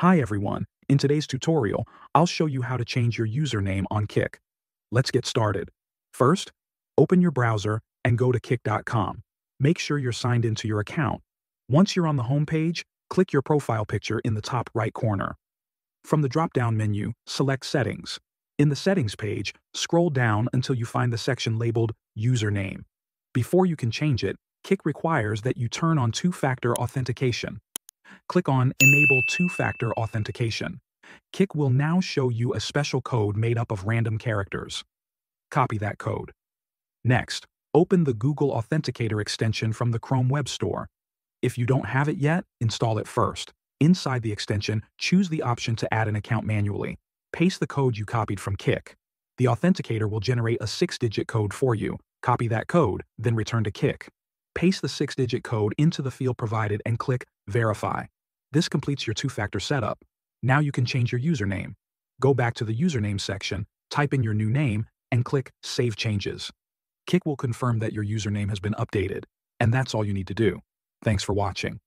Hi everyone, in today's tutorial, I'll show you how to change your username on Kick. Let's get started. First, open your browser and go to kick.com. Make sure you're signed into your account. Once you're on the home page, click your profile picture in the top right corner. From the drop-down menu, select Settings. In the Settings page, scroll down until you find the section labeled Username. Before you can change it, Kick requires that you turn on two-factor authentication. Click on Enable Two-Factor Authentication. Kick will now show you a special code made up of random characters. Copy that code. Next, open the Google Authenticator extension from the Chrome Web Store. If you don't have it yet, install it first. Inside the extension, choose the option to add an account manually. Paste the code you copied from Kick. The authenticator will generate a six-digit code for you. Copy that code, then return to Kick. Paste the six-digit code into the field provided and click Verify. This completes your two-factor setup. Now you can change your username. Go back to the username section, type in your new name, and click Save Changes. Kick will confirm that your username has been updated, and that's all you need to do. Thanks for watching.